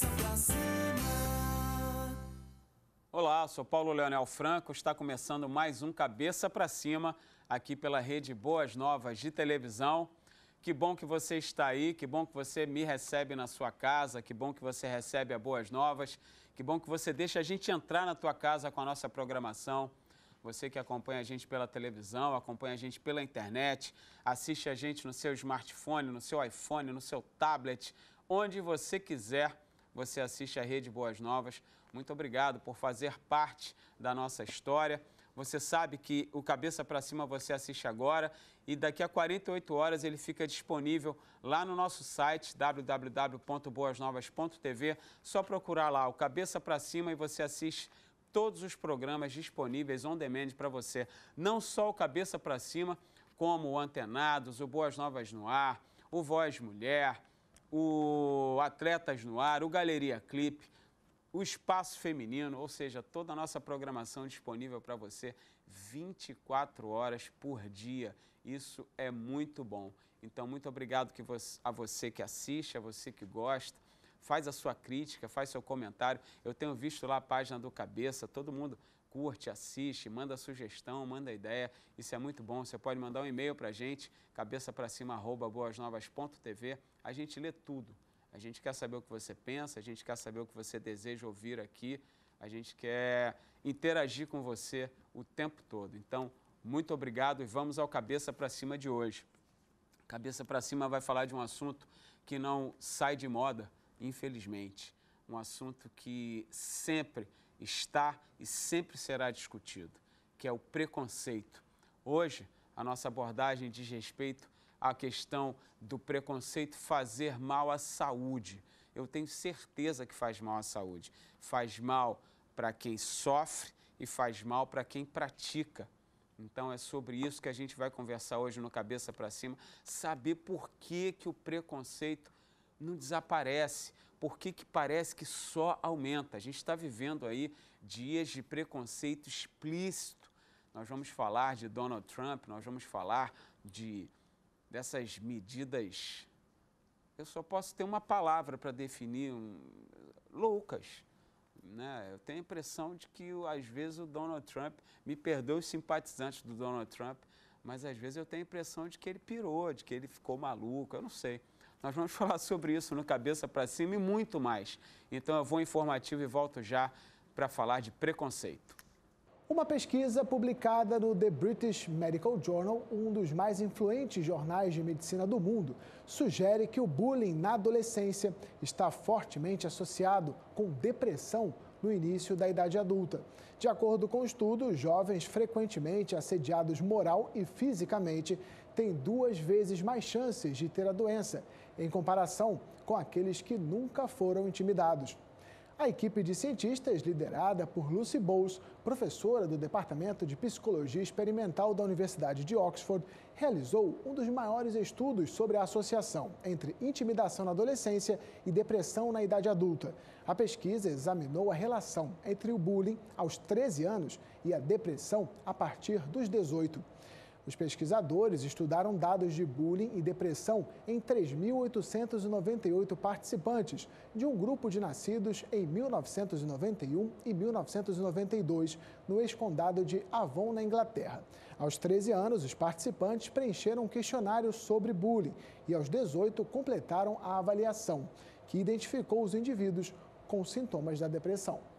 pra cima. Olá, sou Paulo Leonel Franco. Está começando mais um Cabeça para Cima aqui pela rede Boas Novas de televisão. Que bom que você está aí, que bom que você me recebe na sua casa, que bom que você recebe a Boas Novas, que bom que você deixa a gente entrar na tua casa com a nossa programação. Você que acompanha a gente pela televisão, acompanha a gente pela internet, assiste a gente no seu smartphone, no seu iPhone, no seu tablet, onde você quiser, você assiste a Rede Boas Novas. Muito obrigado por fazer parte da nossa história. Você sabe que o Cabeça para Cima você assiste agora e daqui a 48 horas ele fica disponível lá no nosso site www.boasnovas.tv. Só procurar lá o Cabeça para Cima e você assiste todos os programas disponíveis on demand para você. Não só o Cabeça para Cima, como o Antenados, o Boas Novas no Ar, o Voz Mulher, o Atletas no Ar, o Galeria Clipe o espaço feminino, ou seja, toda a nossa programação disponível para você 24 horas por dia. Isso é muito bom. Então, muito obrigado que você, a você que assiste, a você que gosta. Faz a sua crítica, faz seu comentário. Eu tenho visto lá a página do Cabeça, todo mundo curte, assiste, manda sugestão, manda ideia. Isso é muito bom. Você pode mandar um e-mail para a gente, cabeçapracima.boasnovas.tv. A gente lê tudo. A gente quer saber o que você pensa, a gente quer saber o que você deseja ouvir aqui, a gente quer interagir com você o tempo todo. Então, muito obrigado e vamos ao Cabeça para Cima de hoje. Cabeça para Cima vai falar de um assunto que não sai de moda, infelizmente. Um assunto que sempre está e sempre será discutido, que é o preconceito. Hoje, a nossa abordagem diz respeito a questão do preconceito fazer mal à saúde. Eu tenho certeza que faz mal à saúde. Faz mal para quem sofre e faz mal para quem pratica. Então é sobre isso que a gente vai conversar hoje no Cabeça para Cima, saber por que, que o preconceito não desaparece, por que, que parece que só aumenta. A gente está vivendo aí dias de preconceito explícito. Nós vamos falar de Donald Trump, nós vamos falar de dessas medidas, eu só posso ter uma palavra para definir, um, loucas. Né? Eu tenho a impressão de que, às vezes, o Donald Trump, me perdoe os simpatizantes do Donald Trump, mas às vezes eu tenho a impressão de que ele pirou, de que ele ficou maluco, eu não sei. Nós vamos falar sobre isso no Cabeça para Cima e muito mais. Então eu vou informativo e volto já para falar de preconceito. Uma pesquisa publicada no The British Medical Journal, um dos mais influentes jornais de medicina do mundo, sugere que o bullying na adolescência está fortemente associado com depressão no início da idade adulta. De acordo com o estudo, jovens frequentemente assediados moral e fisicamente têm duas vezes mais chances de ter a doença, em comparação com aqueles que nunca foram intimidados. A equipe de cientistas, liderada por Lucy Bowles, professora do Departamento de Psicologia Experimental da Universidade de Oxford, realizou um dos maiores estudos sobre a associação entre intimidação na adolescência e depressão na idade adulta. A pesquisa examinou a relação entre o bullying aos 13 anos e a depressão a partir dos 18. Os pesquisadores estudaram dados de bullying e depressão em 3.898 participantes de um grupo de nascidos em 1991 e 1992 no ex-condado de Avon, na Inglaterra. Aos 13 anos, os participantes preencheram um questionário sobre bullying e aos 18 completaram a avaliação, que identificou os indivíduos com sintomas da depressão.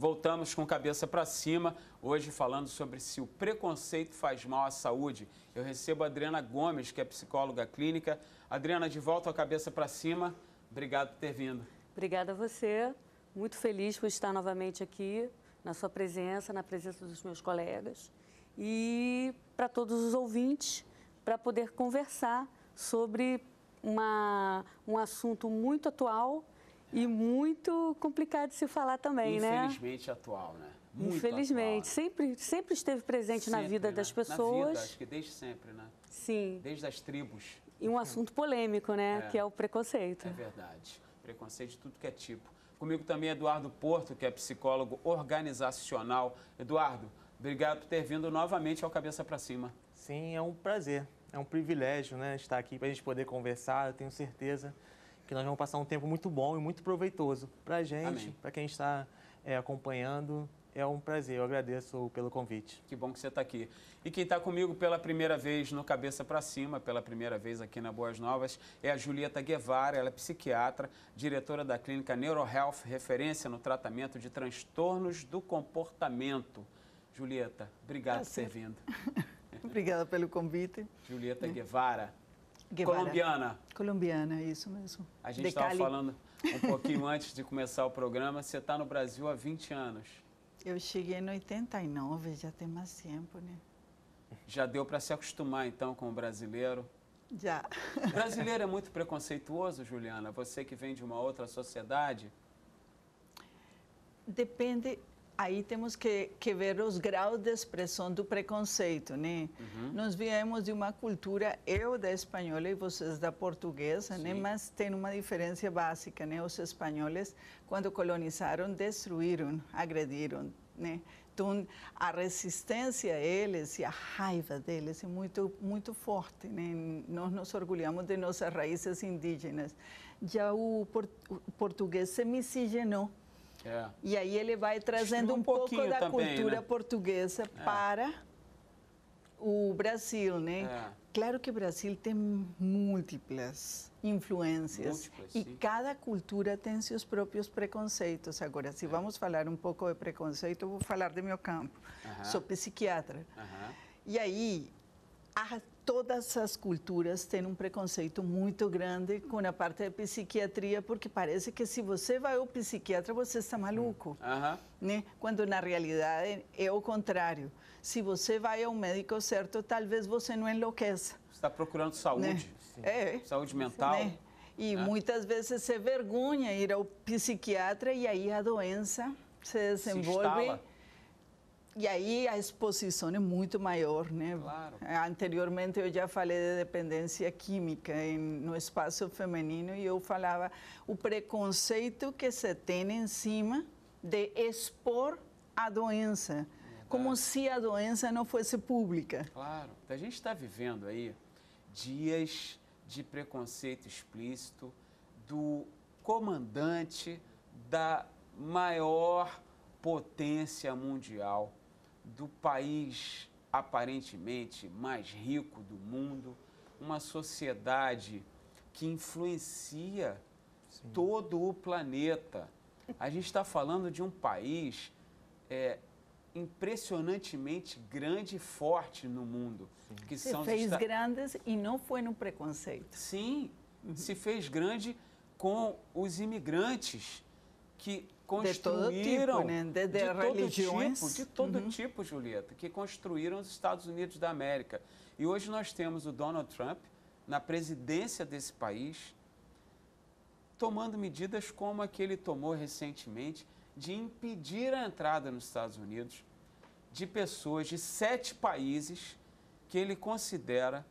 Voltamos com cabeça para cima, hoje falando sobre se o preconceito faz mal à saúde. Eu recebo a Adriana Gomes, que é psicóloga clínica. Adriana, de volta à cabeça para cima. Obrigado por ter vindo. Obrigada a você. Muito feliz por estar novamente aqui, na sua presença, na presença dos meus colegas. E para todos os ouvintes, para poder conversar sobre uma, um assunto muito atual e muito complicado de se falar também, Infelizmente né? Infelizmente atual, né? Muito Infelizmente, atual. sempre, sempre esteve presente sempre, na vida né? das pessoas. Na vida, acho que desde sempre, né? Sim. Desde as tribos. E um assunto polêmico, né? É. Que é o preconceito. É verdade. Preconceito de tudo que é tipo. Comigo também é Eduardo Porto, que é psicólogo organizacional. Eduardo, obrigado por ter vindo novamente ao Cabeça para Cima. Sim, é um prazer, é um privilégio né, estar aqui para a gente poder conversar. Eu tenho certeza que nós vamos passar um tempo muito bom e muito proveitoso para a gente, para quem está é, acompanhando. É um prazer, eu agradeço pelo convite. Que bom que você está aqui. E quem está comigo pela primeira vez no Cabeça para Cima, pela primeira vez aqui na Boas Novas, é a Julieta Guevara. Ela é psiquiatra, diretora da clínica NeuroHealth, referência no tratamento de transtornos do comportamento. Julieta, obrigado por ter vindo. Obrigada pelo convite. Julieta Guevara, Guevara. colombiana. Colombiana, isso mesmo. A gente estava falando um pouquinho antes de começar o programa. Você está no Brasil há 20 anos. Eu cheguei em 89, já tem mais tempo, né? Já deu para se acostumar então com o brasileiro? Já. O brasileiro é muito preconceituoso, Juliana. Você que vem de uma outra sociedade. Depende, aí temos que, que ver os graus de expressão do preconceito, né? Uhum. Nós viemos de uma cultura, eu da espanhola e vocês da portuguesa, né? Sim. Mas tem uma diferença básica, né? Os espanhóis, quando colonizaram, destruíram, agrediram, né? Então, a resistência a eles e a raiva deles é muito, muito forte, né? Nós nos orgulhamos de nossas raízes indígenas. Já o, por, o português se miscigenou. É. E aí ele vai trazendo um um pouco da também, cultura né? portuguesa para o Brasil, né? É. Claro que o Brasil tem múltiplas influências Múltiplas, e sim. cada cultura tem seus próprios preconceitos. Agora, É. se vamos falar um pouco de preconceito, eu vou falar do meu campo. Aham. Sou psiquiatra. Aham. E aí, a- todas as culturas têm um preconceito muito grande com a parte da psiquiatria, porque parece que se você vai ao psiquiatra, você está maluco. Aham. Né? Quando na realidade é o contrário. Se você vai ao médico certo, talvez você não enlouqueça. Você está procurando saúde. É. Saúde mental. né? E muitas vezes se vergonha ir ao psiquiatra e aí a doença se desenvolve. instala. E aí a exposição é muito maior, né? Claro. Anteriormente eu já falei de dependência química em, no espaço feminino e eu falava o preconceito que se tem em cima de expor a doença, como se a doença não fosse pública. Claro. A gente está vivendo aí dias de preconceito explícito do comandante da maior potência mundial, do país aparentemente mais rico do mundo, uma sociedade que influencia todo o planeta. A gente está falando de um país é, impressionantemente grande e forte no mundo. Que Se são os fez Esta- grandes e não foi no preconceito. Sim, se fez grande com os imigrantes que construíram todo tipo, né? Desde de todo religiões. tipo, de todo Uhum. tipo, Julieta, que construíram os Estados Unidos da América. E hoje nós temos o Donald Trump na presidência desse país, tomando medidas como a que ele tomou recentemente de impedir a entrada nos Estados Unidos de pessoas de sete países que ele considera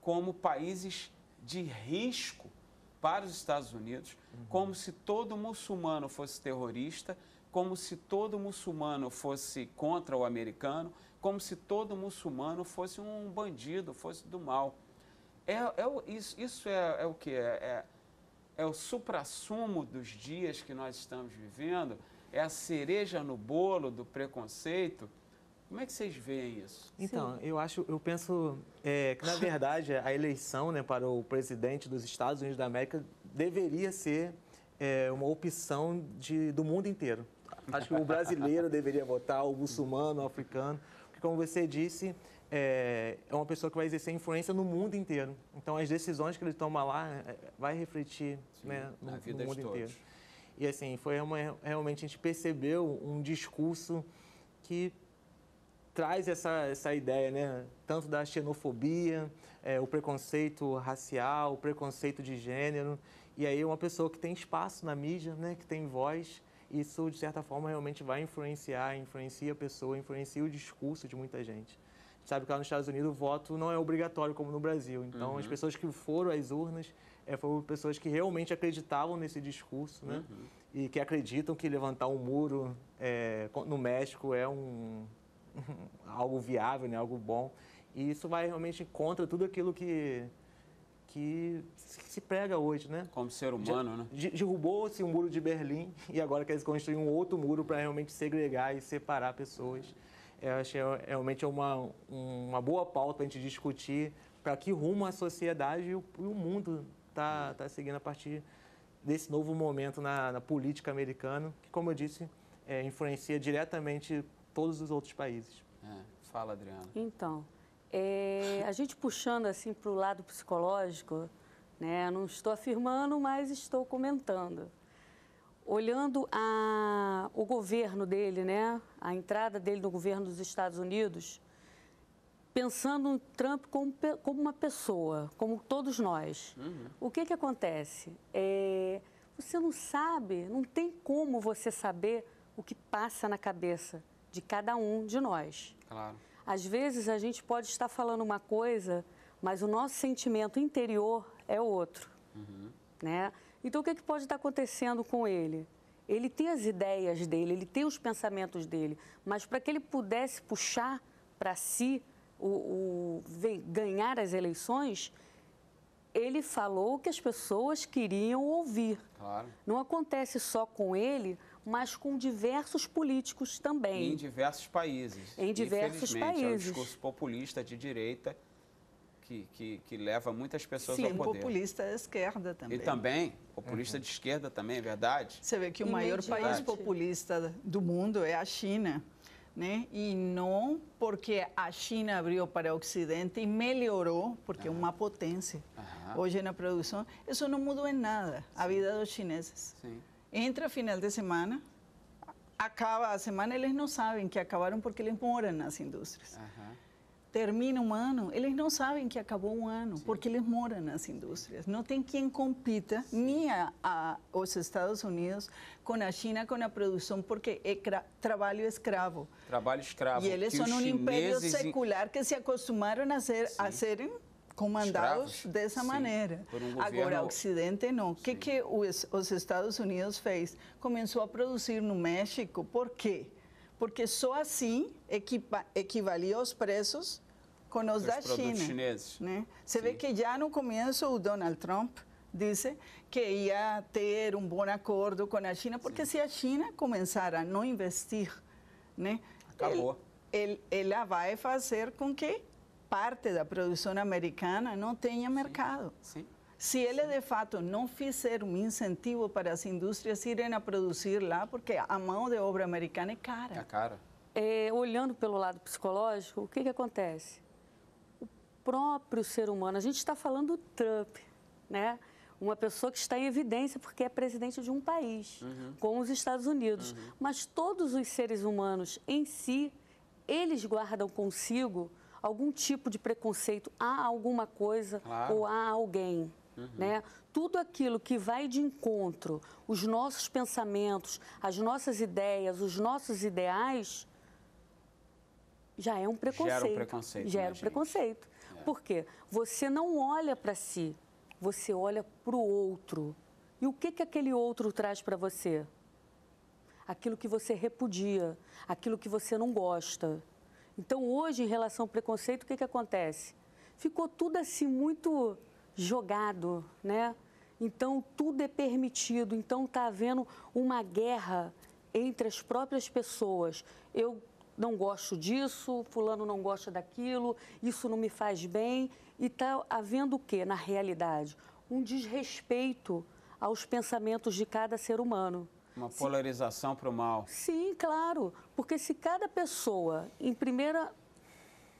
como países de risco para os Estados Unidos, como se todo muçulmano fosse terrorista, como se todo muçulmano fosse contra o americano, como se todo muçulmano fosse um bandido, fosse do mal. É, é isso, isso é, é o que? É, é, é o suprassumo dos dias que nós estamos vivendo? É a cereja no bolo do preconceito? Como é que vocês veem isso? Então, eu acho, eu penso é, que na verdade a eleição né, para o presidente dos Estados Unidos da América deveria ser é, uma opção de, do mundo inteiro. Acho que o brasileiro deveria votar, o muçulmano, o africano, porque como você disse, é, é uma pessoa que vai exercer influência no mundo inteiro. Então as decisões que ele toma lá é, vai refletir né, no, na no vida mundo de todos. inteiro. E assim, foi uma, realmente a gente percebeu um discurso que traz essa, essa ideia, né? Tanto da xenofobia, é, o preconceito racial, o preconceito de gênero. E aí uma pessoa que tem espaço na mídia, né? Que tem voz, isso de certa forma realmente vai influenciar, influencia a pessoa, influencia o discurso de muita gente. A gente sabe que lá nos Estados Unidos o voto não é obrigatório como no Brasil. Então as pessoas que foram às urnas é, foram pessoas que realmente acreditavam nesse discurso, né? E que acreditam que levantar um muro é, no México é um, algo viável, né? algo bom. E isso vai realmente contra tudo aquilo que, que se prega hoje, né? Como ser humano, né? De- Derrubou-se o muro de Berlim e agora quer construir um outro muro para realmente segregar e separar pessoas. Eu acho que é- realmente é uma, uma boa pauta para a gente discutir para que rumo a sociedade e o, e o mundo está tá seguindo a partir desse novo momento na, na política americana, que, como eu disse, é, influencia diretamente todos os outros países. É, Fala, Adriana. Então, é, a gente puxando assim para o lado psicológico, né? Não estou afirmando, mas estou comentando. Olhando a, o governo dele, né? A entrada dele no governo dos Estados Unidos, pensando no Trump como, como uma pessoa, como todos nós. O que que acontece? É, você não sabe, não tem como você saber o que passa na cabeça de cada um de nós. Claro. Às vezes a gente pode estar falando uma coisa, mas o nosso sentimento interior é outro, né? Então o que, que pode estar acontecendo com ele? Ele tem as ideias dele, ele tem os pensamentos dele, mas para que ele pudesse puxar para si o, o- ganhar as eleições, ele falou o que as pessoas queriam ouvir. Claro. Não acontece só com ele, mas com diversos políticos também. Em diversos países. Em diversos Infelizmente, É um países. discurso populista de direita que, que, que leva muitas pessoas Sim, ao poder. populista da esquerda também. E também, populista de esquerda também, é verdade? Você vê que o maior país populista do mundo é a China, né? E não porque a China abriu para o Ocidente e melhorou, porque é uma potência. Aham. Hoje na produção, isso não mudou em nada a vida dos chineses. Sim. Entra final de semana, acaba a semana, eles não sabem que acabaram porque eles moram nas indústrias. Aham. Termina um ano, eles não sabem que acabou um ano, porque eles moram nas indústrias. Não tem quem compita, nem a, a- os Estados Unidos, com a China, com a produção, porque é cra- trabalho escravo. Trabalho escravo. e eles são um império chineses secular que se acostumaram a, ser, a serem comandados Escravos, dessa sim, maneira. um Agora, o Ocidente não. O que, que os, os Estados Unidos fez? Começou a produzir no México. Por quê? Porque só assim equipa, equivalia os preços com os Dos da China. chineses. Né? Você vê Sim. que já no começo o Donald Trump disse que ia ter um bom acordo com a China, porque se a China começar a não investir, né, Acabou. ele- ele- ela vai fazer com que parte da produção americana não tenha mercado. Sim. Se ele de fato não fizer um incentivo para as indústrias irem a produzir lá, porque a mão de obra americana é É cara. cara. É, olhando pelo lado psicológico, o que, que acontece? O próprio ser humano, a gente está falando do Trump, né? Uma pessoa que está em evidência porque é presidente de um país, como os Estados Unidos. Mas todos os seres humanos em si, eles guardam consigo algum tipo de preconceito a alguma coisa Claro. ou a alguém. Né? Tudo aquilo que vai de encontro, os nossos pensamentos, as nossas ideias, os nossos ideais, já é um preconceito. preconceito Gera na um preconceito. Por quê? Você não olha para si, você olha para o outro. E o que, que aquele outro traz para você? Aquilo que você repudia, aquilo que você não gosta. Então, hoje, em relação ao preconceito, o que, que acontece? Ficou tudo assim muito jogado, né? Então, tudo é permitido. Então, está havendo uma guerra entre as próprias pessoas. Eu não gosto disso, fulano não gosta daquilo, isso não me faz bem. E está havendo o quê, na realidade? Um desrespeito aos pensamentos de cada ser humano. Uma polarização para o mal. Sim, claro. Porque se cada pessoa, em primeira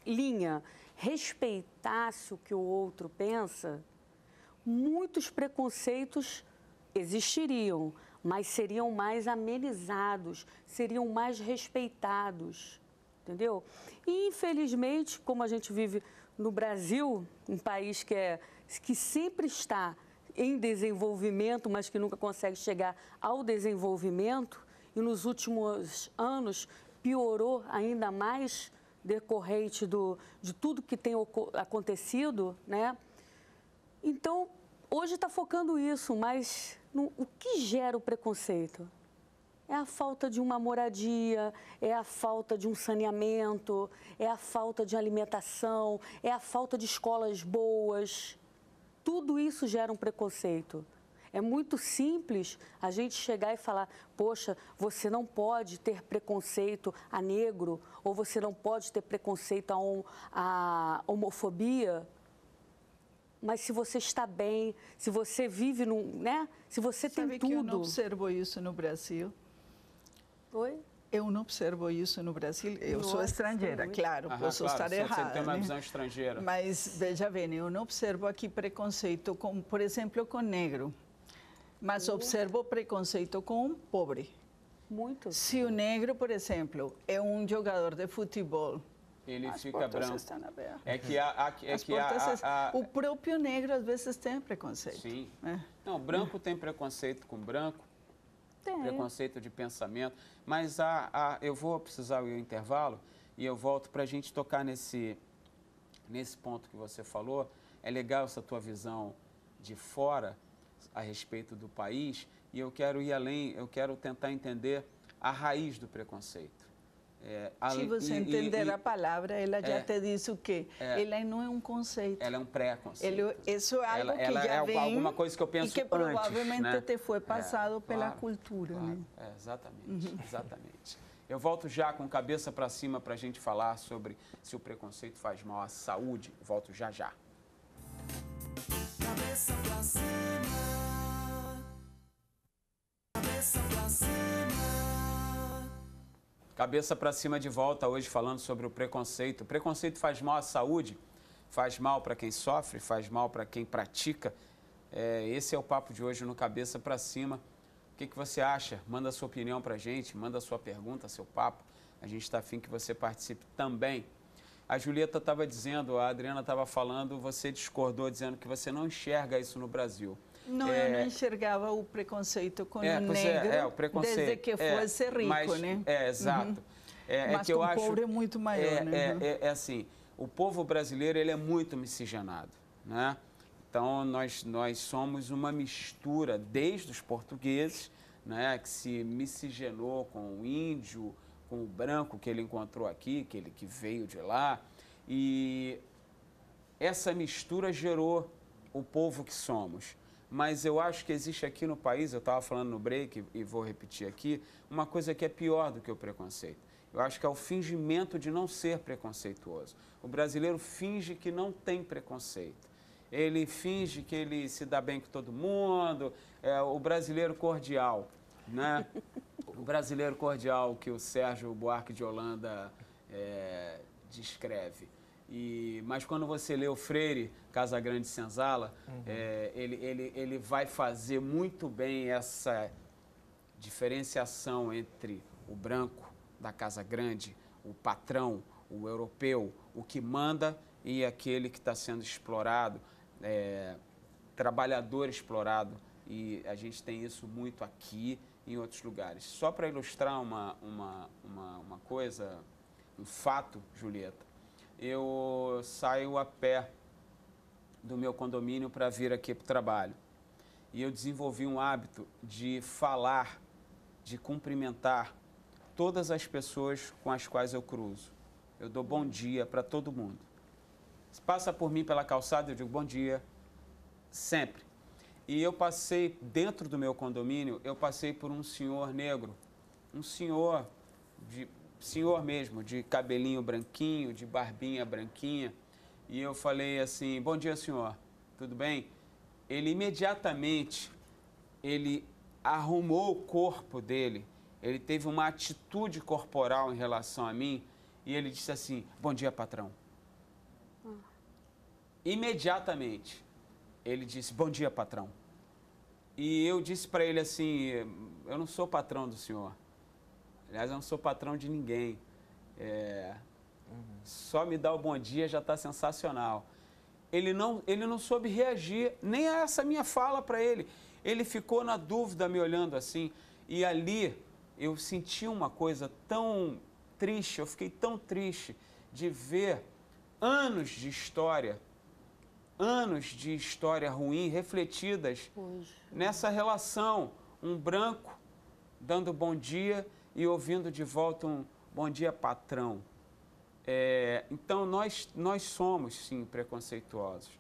linha, respeitasse o que o outro pensa, muitos preconceitos existiriam, mas seriam mais amenizados, seriam mais respeitados. Entendeu? E, infelizmente, como a gente vive no Brasil, um país que, é, que sempre está em desenvolvimento, mas que nunca consegue chegar ao desenvolvimento, e nos últimos anos piorou ainda mais decorrente do, de tudo que tem acontecido, né? Então, hoje está focando isso, mas no- o que gera o preconceito? É a falta de uma moradia, é a falta de um saneamento, é a falta de alimentação, é a falta de escolas boas. Tudo isso gera um preconceito. É muito simples a gente chegar e falar: poxa, você não pode ter preconceito a negro, ou você não pode ter preconceito a, hom- a homofobia. Mas se você está bem, se você vive num. Né? Se você Sabe tem que eu não tudo. observo isso no Brasil? Oi? Eu não observo isso no Brasil. Eu sou Nossa, estrangeira, muito. claro, Aham, posso claro, estar errada. Você tem uma né? visão estrangeira. Mas veja bem, eu não observo aqui preconceito, com, por exemplo, com negro. Mas observo preconceito com um pobre. Muito. Se o negro, por exemplo, é um jogador de futebol, Ele as fica branco. É que a, a- é As que a, portas, a- a- o próprio negro às vezes tem preconceito. sim. né? Não, branco tem preconceito com branco, Tem. preconceito de pensamento, mas a, a- eu vou precisar ao intervalo e eu volto para a gente tocar nesse, nesse ponto que você falou. É legal essa tua visão de fora a respeito do país e eu quero ir além, eu quero tentar entender a raiz do preconceito. É, Se você e- entender e a palavra, ela já É. te diz o quê? É. Ela não é um conceito. ela é um preconceito. Ele, isso é algo Ela- que ela já é vem alguma coisa que eu penso e que antes, provavelmente né? te foi É, passado pela claro, cultura, claro. né? É, exatamente, exatamente. Eu volto já com cabeça para cima para a gente falar sobre se o preconceito faz mal à saúde. Volto já já. Cabeça pra cima. Cabeça pra cima. Cabeça para cima de volta hoje falando sobre o preconceito. O preconceito faz mal à saúde, faz mal para quem sofre, faz mal para quem pratica. É, esse é o papo de hoje no Cabeça para Cima. O que, que você acha? Manda sua opinião para a gente, manda sua pergunta, seu papo. A gente está afim que você participe também. A Julieta estava dizendo, a Adriana estava falando, você discordou dizendo que você não enxerga isso no Brasil. Não, É, eu não enxergava o preconceito com é, o pois negro é, é, o preconceito. desde que é, fosse rico, mas- né? É, exato. É, é Mas que eu acho, pobre é muito maior, é, né? É, Uhum. é, é assim, o povo brasileiro ele é muito miscigenado, né? Então nós nós somos uma mistura desde os portugueses, né, que se miscigenou com o índio, com o branco que ele encontrou aqui, que ele que veio de lá, e essa mistura gerou o povo que somos. Mas eu acho que existe aqui no país, eu estava falando no break e vou repetir aqui, uma coisa que é pior do que o preconceito. Eu acho que é o fingimento de não ser preconceituoso. O brasileiro finge que não tem preconceito. Ele finge que ele se dá bem com todo mundo, é o brasileiro cordial, né? O brasileiro cordial que o Sérgio Buarque de Holanda é, descreve. E, mas quando você lê o Freire, Casagrande Senzala, é, ele, ele, ele vai fazer muito bem essa diferenciação entre o branco da Casa Grande, o patrão, o europeu, o que manda e aquele que está sendo explorado, é, trabalhador explorado. E a gente tem isso muito aqui e em outros lugares. Só para ilustrar uma, uma, uma, uma coisa, um fato, Julieta, eu saio a pé do meu condomínio para vir aqui para o trabalho. E eu desenvolvi um hábito de falar, de cumprimentar todas as pessoas com as quais eu cruzo. Eu dou bom dia para todo mundo. Se passa por mim pela calçada, eu digo bom dia, sempre. E eu passei, dentro do meu condomínio, eu passei por um senhor negro, um senhor, de, senhor mesmo, de cabelinho branquinho, de barbinha branquinha. E eu falei assim, bom dia senhor, tudo bem? Ele imediatamente, ele arrumou o corpo dele, ele teve uma atitude corporal em relação a mim e ele disse assim, bom dia patrão. Imediatamente, ele disse, bom dia patrão. E eu disse para ele assim, eu não sou patrão do senhor. Aliás, eu não sou patrão de ninguém. É, Só me dar o bom dia já está sensacional. Ele não, ele não soube reagir nem a essa minha fala para ele. Ele ficou na dúvida me olhando assim. E ali eu senti uma coisa tão triste, eu fiquei tão triste de ver anos de história, anos de história ruim refletidas nessa relação. Um branco dando bom dia e ouvindo de volta um bom dia, patrão. É, então, nós, nós somos, sim, preconceituosos.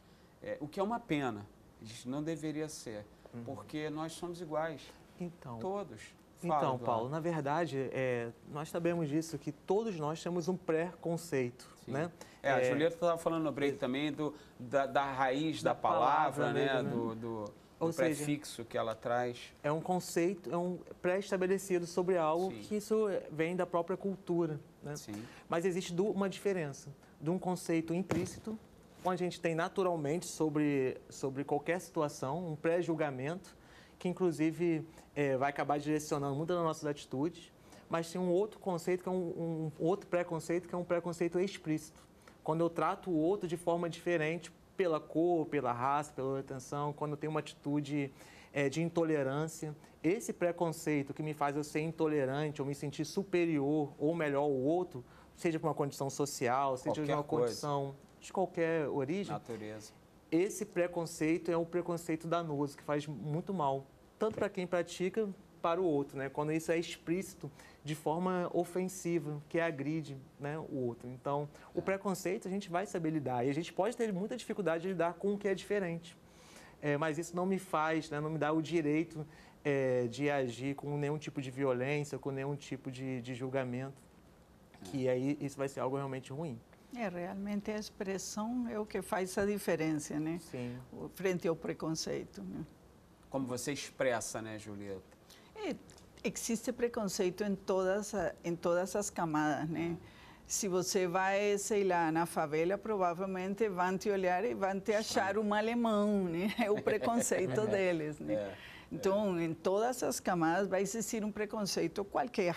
É, o que é uma pena. Isso não deveria ser, porque nós somos iguais, Então, todos. Fala, Então, Eduardo. Paulo, na verdade, é, nós sabemos disso, que todos nós temos um pré-conceito, Sim. né? É, a É, Julieta estava falando no break também do, da, da raiz da, Da palavra, palavra né? mesmo, né? Do, do, Ou do seja, prefixo que ela traz. É um conceito, é um pré-estabelecido sobre algo Sim. que isso vem da própria cultura, né? Sim. Mas existe uma diferença de um conceito implícito, onde a gente tem naturalmente sobre, sobre qualquer situação, um pré-julgamento, que inclusive eh, vai acabar direcionando muitas das nossas atitudes, mas tem um outro conceito, que é um, um outro preconceito, que é um preconceito explícito. Quando eu trato o outro de forma diferente, pela cor, pela raça, pela atenção, quando eu tenho uma atitude eh, de intolerância, esse preconceito que me faz eu ser intolerante ou me sentir superior ou melhor ao outro, seja por uma condição social, seja Qualquer de uma coisa. condição de qualquer origem, Natureza. esse preconceito é um preconceito danoso, que faz muito mal, tanto para quem pratica, para o outro, né? Quando isso é explícito de forma ofensiva, que agride né, o outro. Então, o preconceito a gente vai saber lidar e a gente pode ter muita dificuldade de lidar com o que é diferente. É, mas isso não me faz, né, não me dá o direito é, de agir com nenhum tipo de violência, com nenhum tipo de, de julgamento, que aí isso vai ser algo realmente ruim. É, realmente a expressão é o que faz a diferença, né? Sim. Frente ao preconceito. Né? Como você expressa, né, Julieta? É, existe preconceito em todas, em todas as camadas, né? Se você vai, sei lá, na favela, provavelmente vão te olhar e vão te achar um alemão, né? É o preconceito deles, né? É, Então, em todas as camadas vai existir um preconceito qualquer.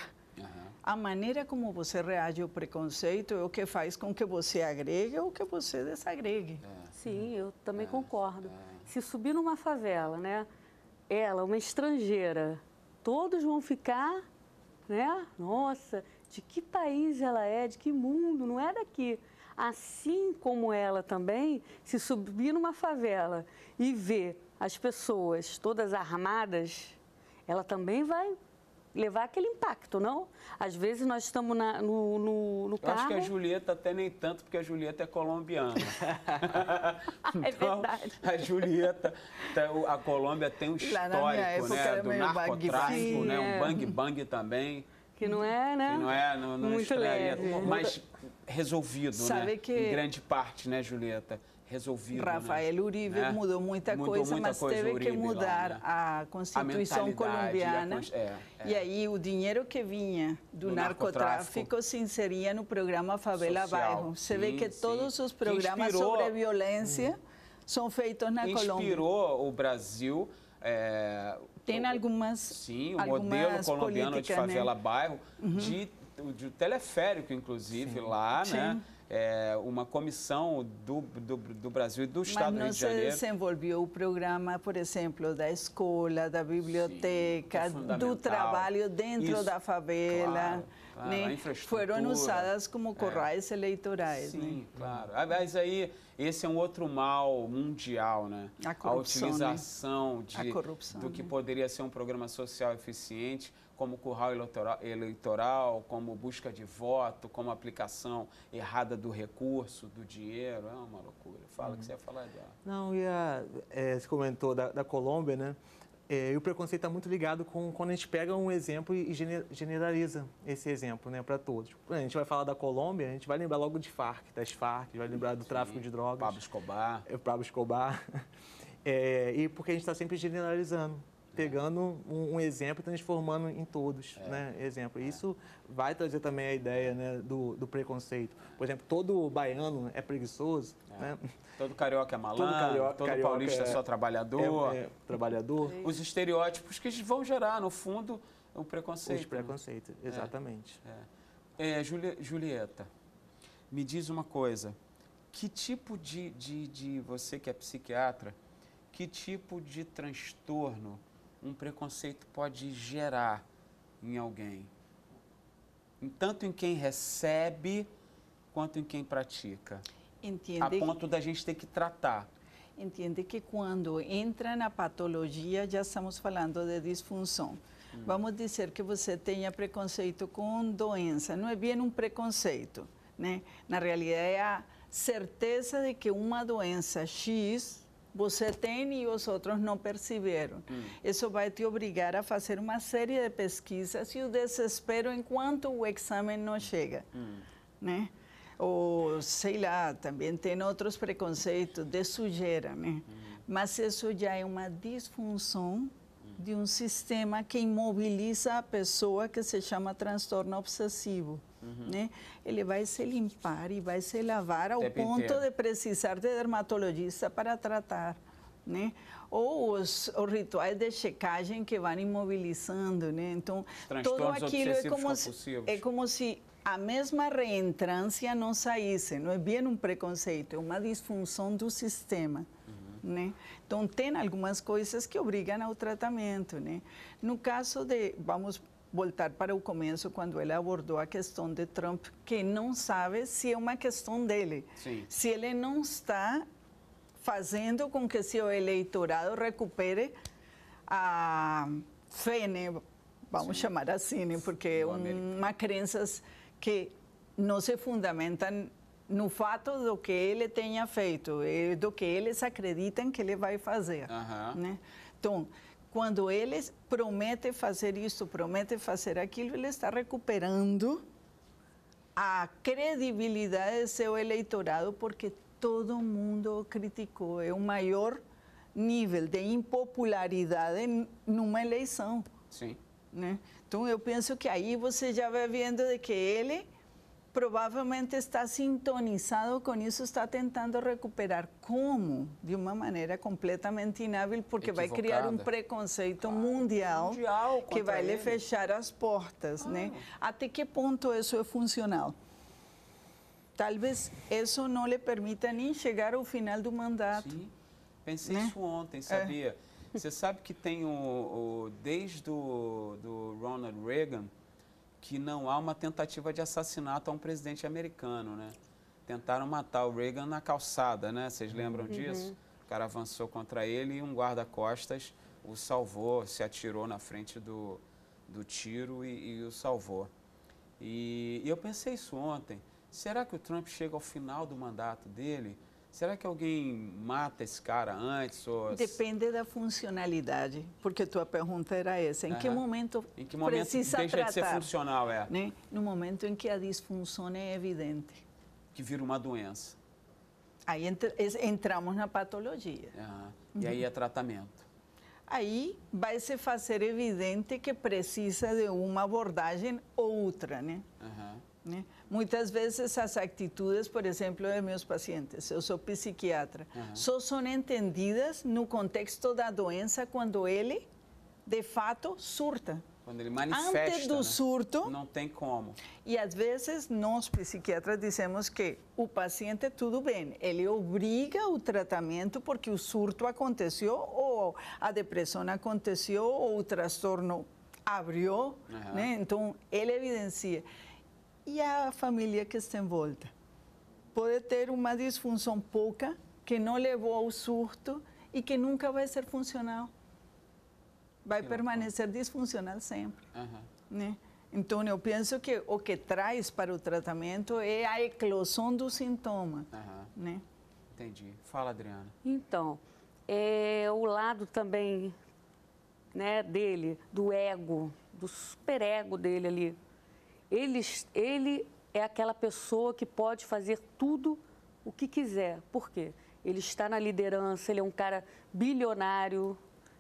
A maneira como você reage ao preconceito é o que faz com que você agregue ou que você desagregue. Sim, eu também concordo. Se subir numa favela, né? Ela, uma estrangeira, todos vão ficar, né? Nossa, de que país ela é, de que mundo, não é daqui. Assim como ela também, se subir numa favela e ver as pessoas todas armadas, ela também vai levar aquele impacto, não? Às vezes nós estamos na- no, no, no Eu carro... acho que a Julieta até nem tanto, porque a Julieta é colombiana. É verdade. A Julieta, tá, a Colômbia tem um histórico, né? Do narcotráfico, né? É. Um bang-bang também. Que não é, né? Que não é, não, não Muito leve. Mas resolvido, Sabe né? que- Em grande parte, né, Julieta? Resolvido, Rafael né? Uribe Né? mudou muita Mudou coisa, muita mas coisa, teve Uribe que lá, mudar né? a Constituição mentalidade, colombiana. a cons- é, é. E aí o dinheiro que vinha do, Do narcotráfico, narcotráfico. se inseria no programa Favela Social, Bairro. Você vê sim, que sim. todos os programas inspirou- sobre violência são feitos na Colômbia. Inspirou o Brasil. é, Tem algumas Sim, o algumas modelo colombiano de né? Uhum. favela-bairro, de, de teleférico, inclusive, lá, né? Sim. É, uma comissão do, do, do Brasil e do Mas Estado do não Rio de se Janeiro. desenvolveu o programa, por exemplo, da escola, da biblioteca, é fundamental. do trabalho dentro Isso, da favela. claro, claro, a né? Foram usadas como corrais eleitorais. né? Sim, claro. Aliás, aí, esse é um outro mal mundial, né? A corrupção, né? utilização de, A corrupção, do que né? poderia ser um programa social eficiente, como curral eleitoral, como busca de voto, como aplicação errada do recurso, do dinheiro. É uma loucura. Fala o que você ia falar, Eduardo. Não, e a, é, você comentou da, da Colômbia, né? É, e o preconceito está muito ligado com quando a gente pega um exemplo e gene- generaliza esse exemplo né, para todos. Quando a gente vai falar da Colômbia, a gente vai lembrar logo de Farc, das Farc, vai lembrar do tráfico de drogas. Pablo Escobar. é, Pablo Escobar. É, e porque a gente está sempre generalizando, pegando um, um exemplo e transformando em todos, né? Exemplo. Isso vai trazer também a ideia né, do, do preconceito. Por exemplo, todo baiano é preguiçoso, né? Todo carioca é malandro, todo, carioca- carioca paulista é, é- só trabalhador. É, é trabalhador. Os estereótipos que vão gerar, no fundo, o preconceito. Os preconceitos, exatamente. É, Juli- Julieta, me diz uma coisa. Que tipo de, de, de, você que é psiquiatra, que tipo de transtorno um preconceito pode gerar em alguém? Tanto em quem recebe, quanto em quem pratica. A Entende, ponto da gente ter que tratar. entende que quando entra na patologia, já estamos falando de disfunção. Vamos dizer que você tenha preconceito com doença. Não é bem um preconceito, né? Na realidade, é a certeza de que uma doença X você tem e os outros não perceberam. Isso vai te obrigar a fazer uma série de pesquisas e o desespero enquanto o exame não chega, né? Ou, sei lá, também tem outros preconceitos de sujeira, né? Mas isso já é uma disfunção de um sistema que imobiliza a pessoa que se chama transtorno obsessivo. Né? Ele vai se limpar e vai se lavar ao ponto de precisar de dermatologista para tratar, né? Ou os, os rituais de checagem que vão imobilizando, né? Então, tudo aquilo é como, se, é como se a mesma reentrância não saísse, não é bem um preconceito, é uma disfunção do sistema. Né? Então, tem algumas coisas que obrigam ao tratamento. Né? No caso de, vamos voltar para o começo, quando ele abordou a questão de Trump, que não sabe se é uma questão dele. Sim. Se ele não está fazendo com que seu eleitorado recupere a fé, né? vamos chamar assim, né? porque é uma crenças que não se fundamentam no fato do que ele tenha feito, do que eles acreditam que ele vai fazer. Aham. Né? Então, quando ele promete fazer isso, promete fazer aquilo, ele está recuperando a credibilidade de seu eleitorado, porque todo mundo o criticou. É o maior nível de impopularidade numa eleição. Sim. Né? Então, eu penso que aí você já vai vendo de que ele provavelmente está sintonizado com isso, está tentando recuperar. Como? De uma maneira completamente inábil, porque vai criar um preconceito mundial, mundial que vai lhe fechar as portas. Né? Até que ponto isso é funcional? Talvez isso não lhe permita nem chegar ao final do mandato. Sim. Pensei Né? isso ontem, sabia? Você sabe que tem o, o- desde o do Ronald Reagan que não há uma tentativa de assassinato a um presidente americano, né? Tentaram matar o Reagan na calçada, né? Vocês lembram disso? O cara avançou contra ele e um guarda-costas o salvou, se atirou na frente do, do tiro e, e o salvou. E, e eu pensei isso ontem. Será que o Trump chega ao final do mandato dele? Será que alguém mata esse cara antes? Ou... Depende da funcionalidade, porque tua pergunta era essa. Em que Aham. momento, Em que momento precisa deixa tratar? de ser funcional, é? Né? No momento em que a disfunção é evidente. Que vira uma doença. Aí entramos na patologia. Aham. E aí é tratamento. Aí vai se fazer evidente que precisa de uma abordagem outra, né? Aham. né? Muitas vezes as atitudes, por exemplo, de meus pacientes, eu sou psiquiatra, só são entendidas no contexto da doença quando ele, de fato, surta. Quando ele manifesta. Antes do né? surto, Não tem como. E às vezes nós psiquiatras dizemos que o paciente tudo bem, ele obriga o tratamento porque o surto aconteceu ou a depressão aconteceu ou o transtorno abriu, Aham. né? Então ele evidencia. E a família que está em volta pode ter uma disfunção pouca que não levou ao surto e que nunca vai ser funcional. Vai Que loucura. permanecer disfuncional sempre Aham. né? Então, eu penso que o que traz para o tratamento é a eclosão do sintoma, Aham. né? Entendi. Fala, Adriana. Então, é o lado também né, dele, do ego, do superego dele ali. Ele, ele é aquela pessoa que pode fazer tudo o que quiser. Por quê? Ele está na liderança, ele é um cara bilionário.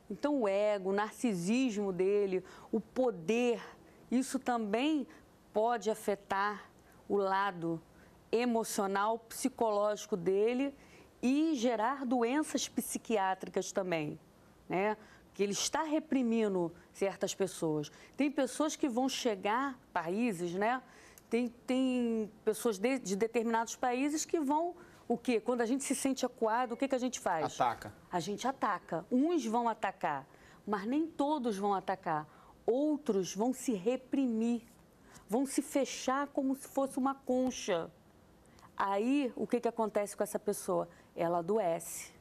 Então, o ego, o narcisismo dele, o poder, isso também pode afetar o lado emocional, psicológico dele e gerar doenças psiquiátricas também, né? Que ele está reprimindo certas pessoas. Tem pessoas que vão chegar, países, né? Tem, tem pessoas de, de determinados países que vão, o quê? Quando a gente se sente acuado, o que, que a gente faz? Ataca. A gente ataca. Uns vão atacar, mas nem todos vão atacar. Outros vão se reprimir, vão se fechar como se fosse uma concha. Aí, o que, que acontece com essa pessoa? Ela adoece.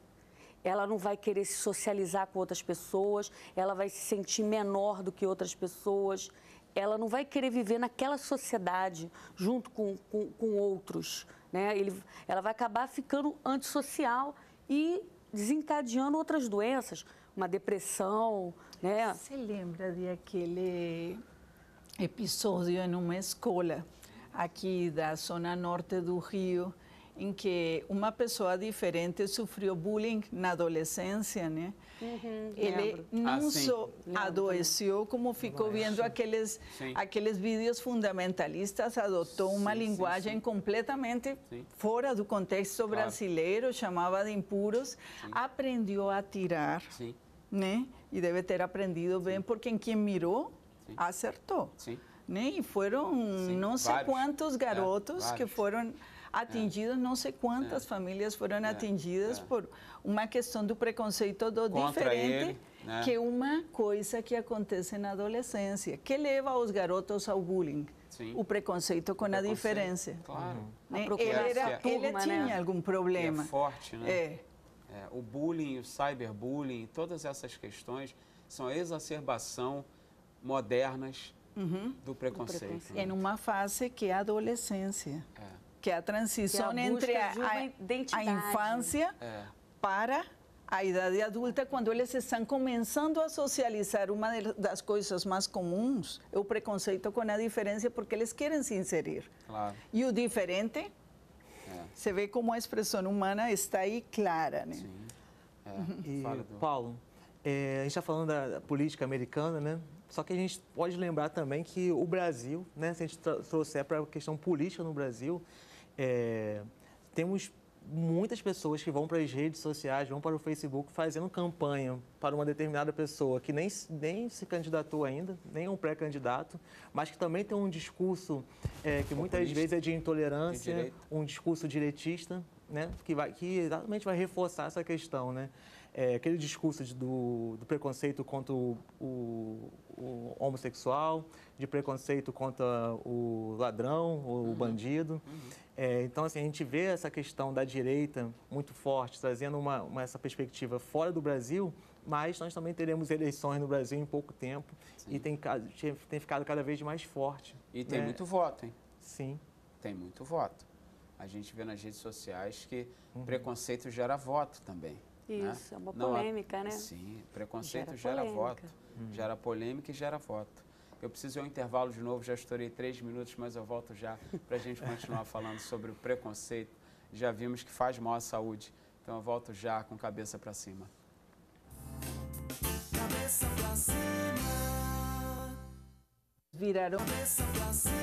Ela não vai querer se socializar com outras pessoas, ela vai se sentir menor do que outras pessoas. ela não vai querer viver naquela sociedade junto com, com, com outros. Né? Ele, ela vai acabar ficando antissocial e desencadeando outras doenças, uma depressão. Né? Você lembra de aquele episódio em uma escola aqui da zona norte do Rio, em que uma pessoa diferente sofreu bullying na adolescência, né? Ele lembro. não Ah, sim. só Lembro adoeceu, como ficou vendo aqueles, Sim. aqueles vídeos fundamentalistas, adotou uma Sim, sim, linguagem completamente fora do contexto brasileiro, chamava de impuros, aprendeu a tirar, né? E deve ter aprendido bem, porque em quem mirou, acertou. Né? E foram não sei vários. quantos É, garotos que foram atingidos, não sei quantas famílias foram atingidas por uma questão do preconceito do Contra diferente, ele, né? que é uma coisa que acontece na adolescência, que leva os garotos ao bullying. Sim. O preconceito com a Preconceito, diferença. Claro. Né? Ele, era, ele turma, tinha né? algum E problema. é forte, né? É. É, o bullying, o cyberbullying, todas essas questões são a exacerbação modernas do preconceito. preconceito. né? Em uma fase que é a adolescência, É, que é a transição entre a, uma a- a infância é, para a idade adulta, quando eles estão começando a socializar, uma das coisas mais comuns é o preconceito com a diferença, porque eles querem se inserir. claro. E o diferente, É, você vê como a expressão humana está aí clara, né? sim. É, E, fala do- Paulo, é, a gente está falando da, política americana, né? Só que a gente pode lembrar também que o Brasil, né? Se a gente trouxer para a questão política no Brasil, é, temos muitas pessoas que vão para as redes sociais, vão para o Facebook fazendo campanha para uma determinada pessoa que nem, se- nem se candidatou ainda, nem é um pré-candidato, mas que também tem um discurso é, que muitas vezes é de intolerância, De um discurso direitista, né, que, vai, que exatamente vai reforçar essa questão, né? É, aquele discurso de- do, do preconceito contra o, o- o homossexual, de preconceito contra o ladrão, o bandido. É, então, assim, a gente vê essa questão da direita muito forte, trazendo uma, uma- essa perspectiva fora do Brasil, mas nós também teremos eleições no Brasil em pouco tempo e tem, tem ficado cada vez mais forte. E tem né? muito voto, hein? Sim. Tem muito voto. A gente vê nas redes sociais que Uhum. preconceito gera voto também. né? Isso, é uma Não há- polêmica, né? Sim, preconceito Gera gera, voto. Gera polêmica e gera voto. Eu preciso ir ao intervalo de novo, já estourei três minutos, mas eu volto já para a gente continuar falando sobre o preconceito. Já vimos que faz mal à saúde. Então eu volto já com cabeça para cima. Cabeça pra cima, Viraram cabeça pra cima.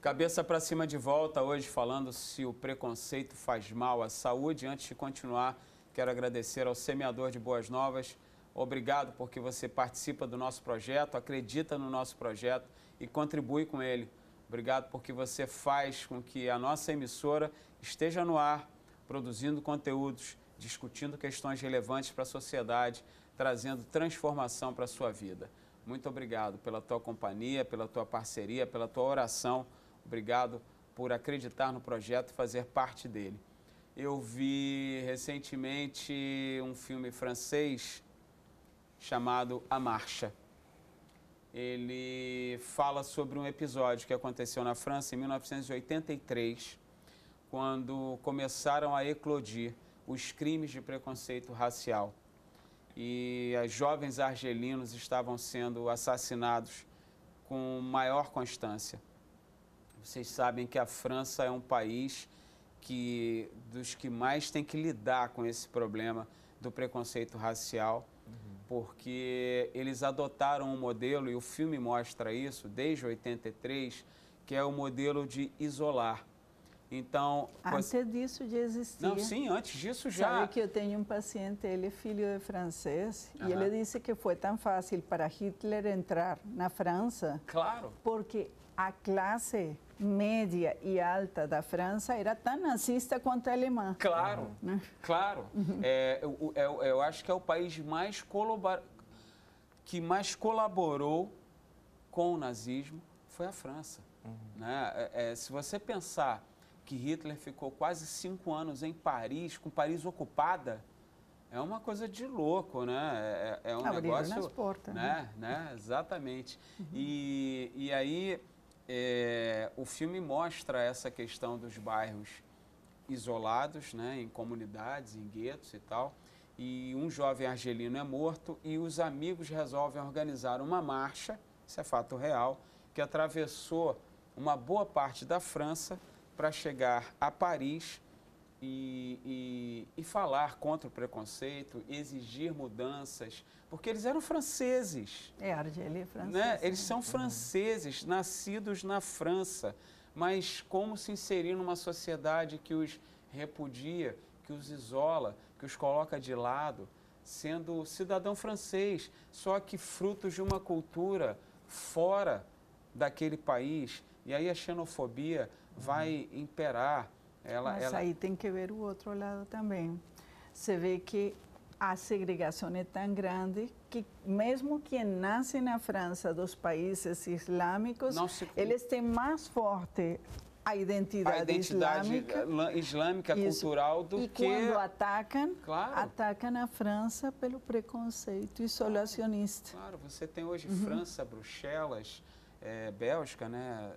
Cabeça para cima de volta hoje falando se o preconceito faz mal à saúde. Antes de continuar, quero agradecer ao semeador de Boas Novas. Obrigado porque você participa do nosso projeto, acredita no nosso projeto e contribui com ele. Obrigado porque você faz com que a nossa emissora esteja no ar, produzindo conteúdos, discutindo questões relevantes para a sociedade, trazendo transformação para a sua vida. Muito obrigado pela tua companhia, pela tua parceria, pela tua oração. Obrigado por acreditar no projeto e fazer parte dele. Eu vi recentemente um filme francês chamado A Marcha. Ele fala sobre um episódio que aconteceu na França em 1983, quando começaram a eclodir os crimes de preconceito racial. E as jovens argelinos estavam sendo assassinados com maior constância. Vocês sabem que a França é um país que dos que mais tem que lidar com esse problema do preconceito racial, porque eles adotaram um modelo e o filme mostra isso desde 83, que é o modelo de isolar. Então, você- Antes disso já existia. não, sim, antes disso já. Sabe que eu tenho um paciente, ele é filho de francês, e Aham. ele disse que foi tão fácil para Hitler entrar na França, Claro. porque a classe média e alta da França era tão nazista quanto a alemã. Claro, claro. É, eu, eu, eu acho que é o país mais colabor... que mais colaborou com o nazismo foi a França. Né? É, é, se você pensar que Hitler ficou quase cinco anos em Paris, com Paris ocupada, É uma coisa de louco, né? É, é um Abriram negócio. as portas, né? né? Exatamente. E, e aí é, o filme mostra essa questão dos bairros isolados, né? Em comunidades, em guetos e tal. E um jovem argelino é morto e os amigos resolvem organizar uma marcha, isso é fato real, que atravessou uma boa parte da França para chegar a Paris e, e, e falar contra o preconceito, exigir mudanças, porque eles eram franceses. É, Argélia é francesa. Né? Eles são franceses, nascidos na França, mas como se inserir numa sociedade que os repudia, que os isola, que os coloca de lado, sendo cidadão francês, só que frutos de uma cultura fora daquele país. E aí a xenofobia vai imperar. Ela, Mas ela... aí tem que ver o outro lado também. Você vê que a segregação é tão grande que mesmo quem nasce na França dos países islâmicos, se- eles têm mais forte a identidade, a identidade islâmica. islâmica, cultural do e que quando atacam, Claro. atacam a França pelo preconceito isolacionista. Claro, você tem hoje Uhum. França, Bruxelas, eh, Bélgica, né?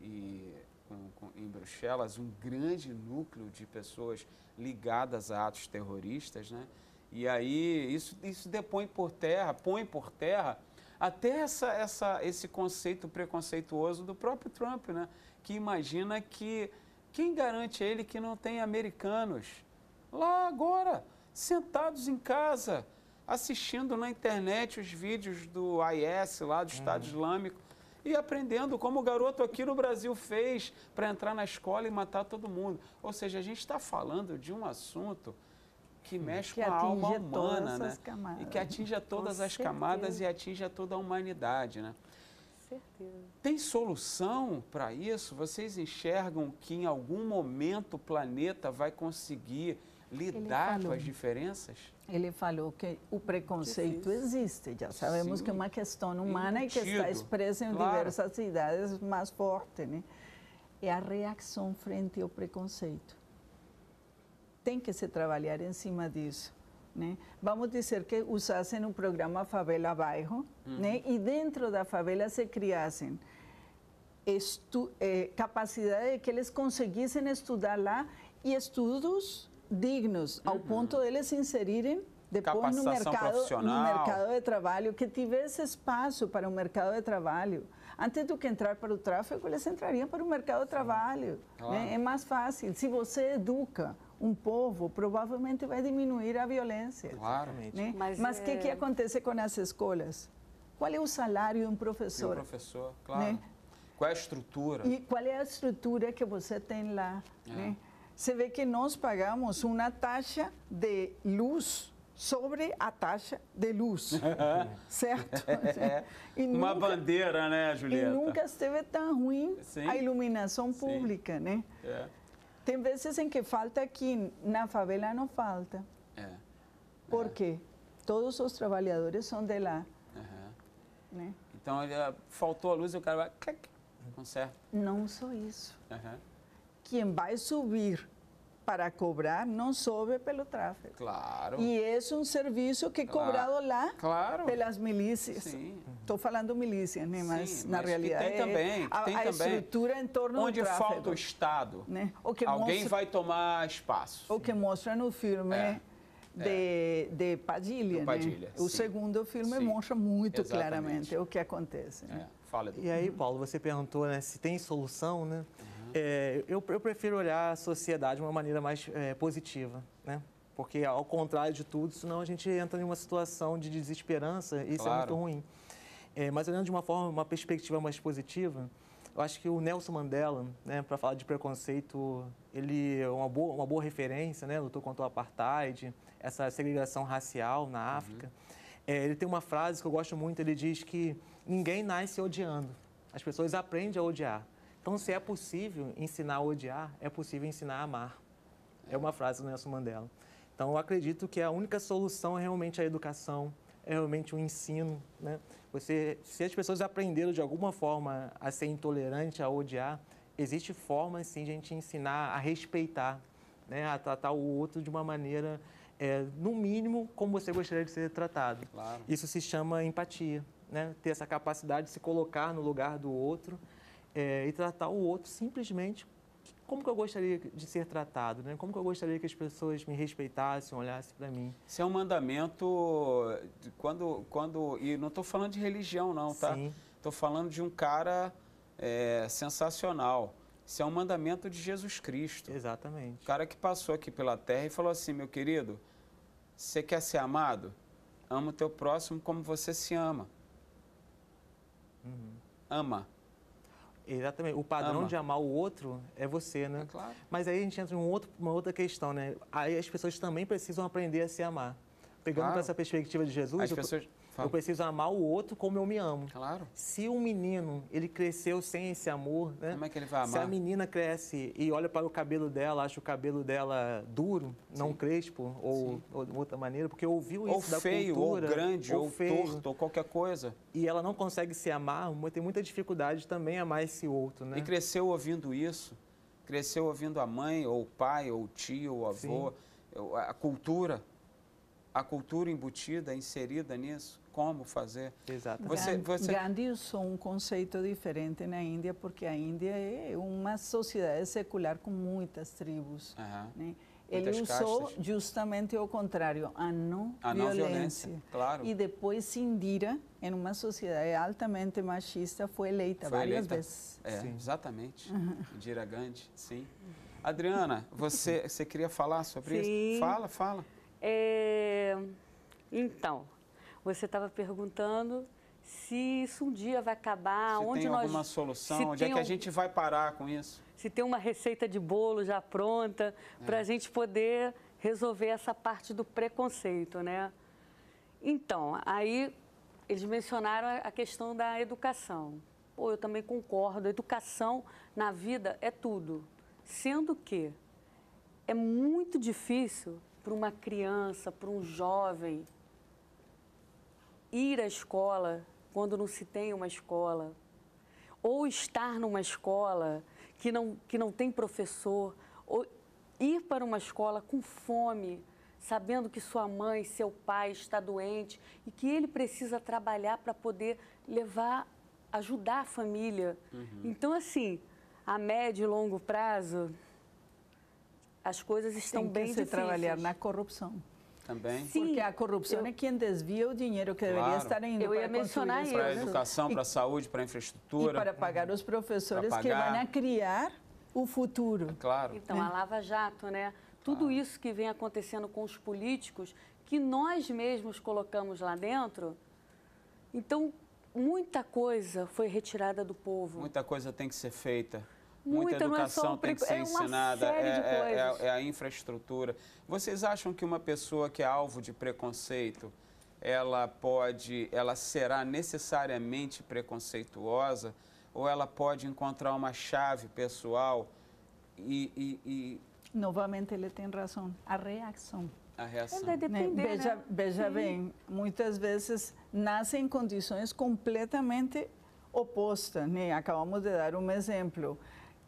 E com- com- em Bruxelas, um grande núcleo de pessoas ligadas a atos terroristas, né? E aí isso, isso depõe por terra, põe por terra até essa, essa, esse conceito preconceituoso do próprio Trump, né? Que imagina que quem garante ele que não tem americanos lá agora, sentados em casa, assistindo na internet os vídeos do IS lá do Estado Islâmico e aprendendo como o garoto aqui no Brasil fez para entrar na escola e matar todo mundo. Ou seja, a gente está falando de um assunto que mexe Que com a alma humana, as né? camadas. E que atinge a todas Com as camadas certeza. e atinge a toda a humanidade, né? Certeza. Tem solução para isso? Vocês enxergam que em algum momento o planeta vai conseguir lidar com as diferenças? Ele falou que o preconceito existe, já sabemos Sim. que é uma questão humana e que está expressa em claro. diversas cidades mais forte, né? É a reação frente ao preconceito. Tem que se trabalhar em cima disso, né? Vamos dizer que usassem um programa Favela Bairro, né? E dentro da favela se criassem estu eh, capacidade de que eles conseguissem estudar lá e estudos dignos, ao ponto de eles se inserirem depois no mercado, no mercado de trabalho, que tivesse espaço para o mercado de trabalho. Antes do que entrar para o tráfico, eles entrariam para o mercado de trabalho. Claro. né? É mais fácil. Se você educa um povo, provavelmente vai diminuir a violência. Claro. Né? Mas o que, é- que acontece com as escolas? Qual é o salário de um E o professor? professor, claro. Né? Qual é a estrutura? E qual é a estrutura que você tem lá? É. Né? Você vê que nós pagamos uma taxa de luz sobre a taxa de luz, certo? E É. Uma nunca- bandeira, né, E Julieta? nunca esteve tão ruim Sim. a iluminação Sim. pública, né? É, Tem vezes em que falta aqui, na favela não falta. é. Por quê? Todos os trabalhadores são de lá, aham. né? Então, faltou a luz e o cara vai... Conserta. Não só isso. Aham. Quem vai subir para cobrar não sobe pelo tráfego. Claro. E esse é um serviço que é Claro. cobrado lá Claro. pelas milícias. Estou falando milícias, né? Mas Sim, na mas realidade tem também, é a, tem a também. estrutura em torno Onde do tráfego. falta o Estado, né? O que alguém mostra, vai tomar espaço. o que mostra no filme É, de, de Padilha, Do Padilha, né? O segundo filme Sim, mostra muito exatamente. claramente o que acontece. né? É, fala, Edu. E aí, Paulo, você perguntou né, se tem solução, né? É, eu, eu prefiro olhar a sociedade de uma maneira mais é, positiva, né? Porque, ao contrário de tudo, senão a gente entra em uma situação de desesperança e isso é muito ruim. É, mas olhando de uma forma, uma perspectiva mais positiva, eu acho que o Nelson Mandela, né, para falar de preconceito, ele é uma boa, uma boa referência, né? Lutou contra o apartheid, essa segregação racial na África. É, ele tem uma frase que eu gosto muito, ele diz que ninguém nasce odiando, as pessoas aprendem a odiar. Então, se é possível ensinar a odiar, é possível ensinar a amar. É uma frase do Nelson Mandela. Então, eu acredito que a única solução é realmente a educação, é realmente o ensino. Né? Você, se as pessoas aprenderam de alguma forma a ser intolerante, a odiar, existe forma, sim, de a gente ensinar a respeitar, né? a tratar o outro de uma maneira é, no mínimo, como você gostaria de ser tratado. Claro. Isso se chama empatia, né? Ter essa capacidade de se colocar no lugar do outro é, e tratar o outro simplesmente como que eu gostaria de ser tratado, né? Como que eu gostaria que as pessoas me respeitassem, olhassem para mim. Isso é um mandamento quando, quando e não estou falando de religião não, tá? Estou falando de um cara é, sensacional. Isso é um mandamento de Jesus Cristo. Exatamente. O cara que passou aqui pela terra e falou assim, meu querido, você quer ser amado? Ama o teu próximo como você se ama. Uhum. Ama. Exatamente. O padrão Ama. de amar o outro é você, né? É claro. Mas aí a gente entra em um outro, uma outra questão, né? Aí as pessoas também precisam aprender a se amar. Pegando Claro. para essa perspectiva de Jesus, As eu, pessoas... eu Fala. preciso amar o outro como eu me amo. Claro. Se um menino, ele cresceu sem esse amor, né? Como é que ele vai Se a amar? menina cresce e olha para o cabelo dela, acha o cabelo dela duro, não Sim. crespo, ou, Sim. ou de outra maneira, porque ouviu Ou isso da feio, cultura, ou grande, ou, feio, torto, ou qualquer coisa. e ela não consegue se amar, tem muita dificuldade também amar esse outro, né? E cresceu ouvindo isso. Cresceu ouvindo a mãe, ou o pai, ou o tio, ou o avô. Eu- A cultura. A cultura embutida, inserida nisso. Como fazer. Exatamente. Você- você- Gandhi usou um conceito diferente na Índia, porque a Índia é uma sociedade secular com muitas tribos. Aham. né? Ele Muitas usou castas. justamente o contrário, a não, A não violência. violência, claro. E depois Indira, em uma sociedade altamente machista, foi eleita Foi várias eleita. vezes. É, Sim. exatamente. Indira Gandhi, sim. Adriana, você, você queria falar sobre Sim. isso? Fala, fala. É, Então, você estava perguntando se isso um dia vai acabar, se onde tem nós alguma solução, se onde é que a al- gente vai parar com isso? se tem uma receita de bolo já pronta para a gente poder resolver essa parte do preconceito, né? Então, aí eles mencionaram a- a questão da educação. Pô, eu também concordo. A educação na vida é tudo. Sendo que é muito difícil para uma criança, para um jovem, ir à escola quando não se tem uma escola, ou estar numa escola que não, que não tem professor, ou ir para uma escola com fome, sabendo que sua mãe, seu pai está doente e que ele precisa trabalhar para poder levar, ajudar a família. Então, assim, a médio e longo prazo, as coisas estão Tem que bem se difíceis. trabalhar na corrupção. Também? Sim, Porque a corrupção eu- é quem desvia o dinheiro que deveria Claro. estar indo Eu ia para construir mencionar isso. Para a educação, E- para a saúde, para a E infraestrutura. para pagar os professores Para que pagar. vão a criar o futuro. Claro. Então, a Lava Jato, né? Tudo isso que vem acontecendo com os políticos, que nós mesmos colocamos lá dentro. Então, muita coisa foi retirada do povo. Muita coisa tem que ser feita. Muita, Muita não é só educação tem que ser é uma ensinada. série de é, é- coisas. é- é a infraestrutura. Vocês acham que uma pessoa que é alvo de preconceito, ela pode, ela será necessariamente preconceituosa ou ela pode encontrar uma chave pessoal e, e- e Novamente, ele tem razão. A reação. a reação? É, vai né? Veja, né? veja bem, muitas vezes nasce em condições completamente opostas. Né? Acabamos de dar um exemplo.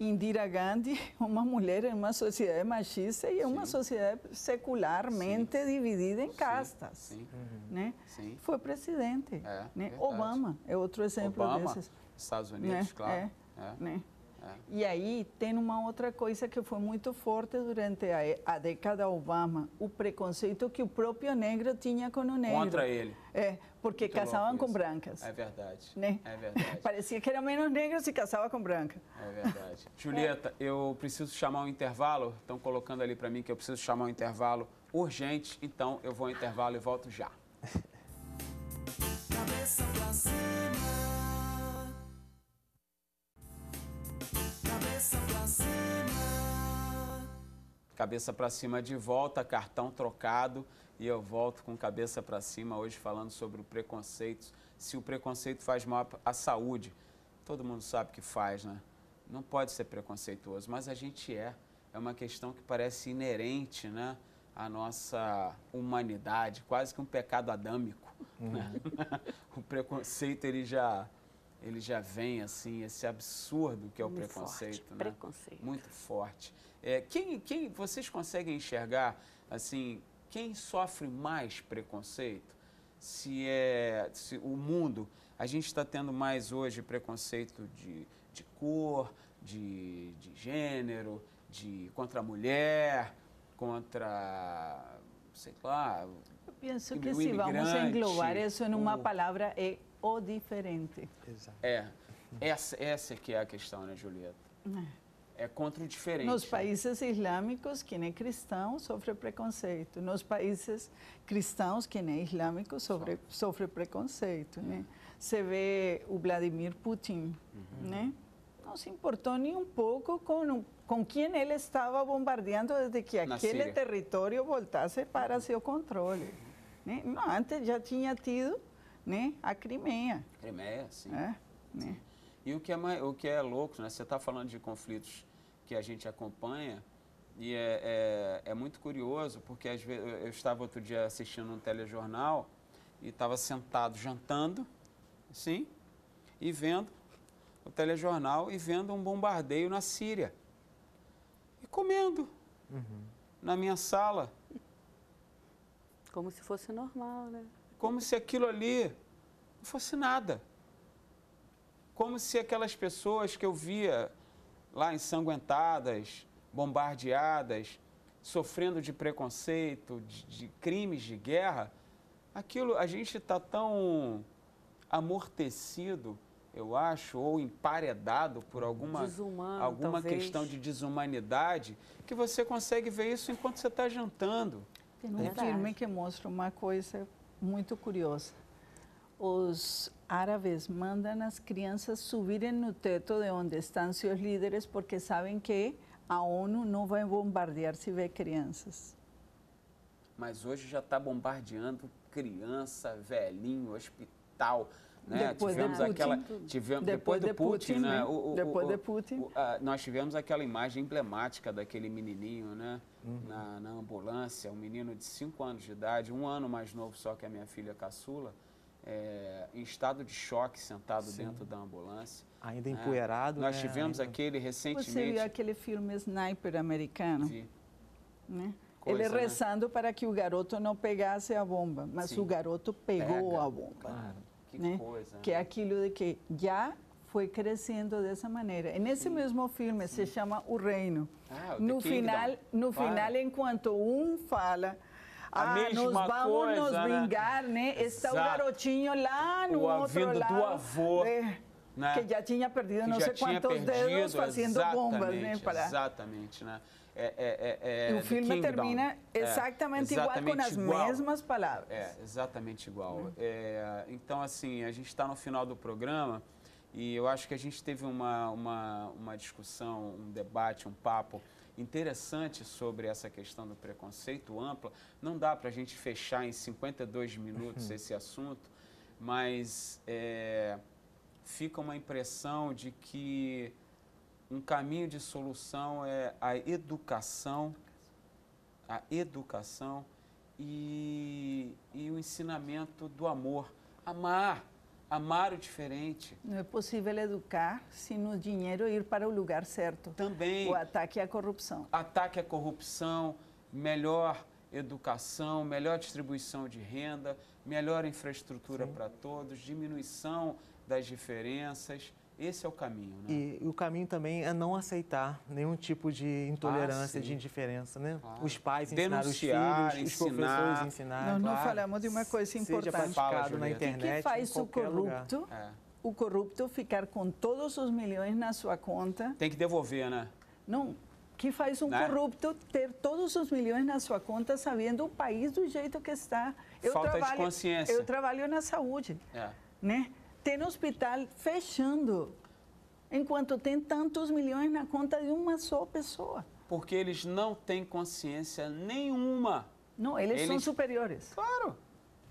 Indira Gandhi, uma mulher em uma sociedade machista e em uma Sim. sociedade secularmente dividida em Sim, castas. Sim, Né? sim. Foi presidente. É, né? Obama é outro exemplo Obama, desses. Estados Unidos, Né? claro. É. É. né? É. E aí tem uma outra coisa que foi muito forte durante a, a década Obama, o preconceito que o próprio negro tinha com o negro. Contra ele. É, porque Muito casavam com brancas. É verdade. Né? É verdade. Parecia que era menos negro se casava com branca. É verdade. Julieta, eu preciso chamar um intervalo. Estão colocando ali para mim que eu preciso chamar um intervalo urgente. Então eu vou ao intervalo e volto já. Cabeça pra cima. Cabeça pra cima. Cabeça para cima de volta, cartão trocado e eu volto com cabeça para cima hoje falando sobre o preconceito. Se o preconceito faz mal à saúde, todo mundo sabe que faz, né? Não pode ser preconceituoso, mas a gente é. É uma questão que parece inerente, né? À nossa humanidade, quase que um pecado adâmico. né? o preconceito ele já ele já vem assim, esse absurdo que é o Muito preconceito, forte, né? preconceito. Muito forte. É, quem, quem vocês conseguem enxergar assim quem sofre mais preconceito? Se é se o mundo, a gente está tendo mais hoje preconceito de, de cor, de, de gênero, de contra a mulher, contra, sei lá, Eu penso que se vamos englobar isso em uma o- palavra, é o diferente. Exato. é. Essa, essa que é a questão, né, Julieta? É contra o diferente. Nos países islâmicos, quem é cristão sofre preconceito. Nos países cristãos, quem é islâmico sofre, sofre preconceito. Né? Você vê o Vladimir Putin, né? não se importou nem um pouco com, com quem ele estava bombardeando desde que Na aquele Síria. território voltasse para seu controle. Né? Não, antes já tinha tido né, a Crimeia. Crimeia, sim. É, né? E o que é, o que é louco, né? Você está falando de conflitos que a gente acompanha e é, é, é muito curioso, porque às vezes, eu estava outro dia assistindo um telejornal e estava sentado jantando, sim, e vendo o telejornal e vendo um bombardeio na Síria. E comendo na minha sala, Como se fosse normal, né? Como se aquilo ali não fosse nada. Como se aquelas pessoas que eu via lá ensanguentadas, bombardeadas, sofrendo de preconceito, de, de crimes de guerra, aquilo a gente está tão amortecido, eu acho, ou emparedado por alguma, Desumano, alguma talvez. questão de desumanidade, que você consegue ver isso enquanto você está jantando. Tem um filme que mostra uma coisa muito curiosa. Os árabes mandam as crianças subirem no teto de onde estão seus líderes porque sabem que a ONU não vai bombardear se vê crianças. Mas hoje já está bombardeando criança, velhinho, hospital. Né? Depois de tivemos aquela, tivemos, Depois depois, do Putin, Putin, né? né? Depois de Putin. o- a- nós tivemos aquela imagem emblemática daquele menininho, né? Na, na ambulância, um menino de 5 anos de idade, um ano mais novo só que a minha filha caçula, é, em estado de choque, sentado dentro da ambulância. Ainda né? empoeirado. Nós né? tivemos Ainda- aquele Você recentemente. viu aquele filme Sniper americano? vi, Né? Coisa, Ele né? rezando para que o garoto não pegasse a bomba, mas Sim. o garoto pegou Pega. a bomba. Claro, que né? coisa. que é né? aquilo de que já foi crescendo dessa maneira. E nesse mesmo filme se chama O Reino. Ah, no Kingdom. final, no Claro. final, enquanto um fala, A ah, mesma nós vamos nos coisa, né? vingar, né? Está o garotinho lá no O outro vindo do lado, avô, é, né? que já tinha perdido que não sei quantos dedos perdido, fazendo bombas, né? Para... Exatamente, né? É, é, é, é E o The filme Kingdom. termina É, exatamente, igual com exatamente as igual. mesmas palavras. É, exatamente igual. É, então, assim, a gente está no final do programa e eu acho que a gente teve uma, uma, uma discussão, um debate, um papo interessante sobre essa questão do preconceito ampla. Não dá para a gente fechar em 52 minutos esse assunto, mas é, fica uma impressão de que um caminho de solução é a educação, a educação e, e o ensinamento do amor. Amar, amar o diferente. Não é possível educar sem o dinheiro ir para o lugar certo. Também O ataque à corrupção. ataque à corrupção, melhor educação, melhor distribuição de renda, melhor infraestrutura para todos, diminuição das diferenças. Esse é o caminho, né? E, e o caminho também é não aceitar nenhum tipo de intolerância, Ah, de indiferença, né? Claro. Os pais ensinar os filhos, os ensinar. professores ensinar. Nós não claro. falamos de uma coisa Seja importante. Fala, praticado na Julieta. O internet, que faz em o corrupto? É. O corrupto ficar com todos os milhões na sua conta. Tem que devolver, né? Não. Que faz um Né? corrupto ter todos os milhões na sua conta, sabendo o país do jeito que está. Falta de consciência. Eu trabalho na saúde, É. né? Tem hospital fechando, enquanto tem tantos milhões na conta de uma só pessoa. Porque eles não têm consciência nenhuma. Não, eles, são Eles- superiores. Claro.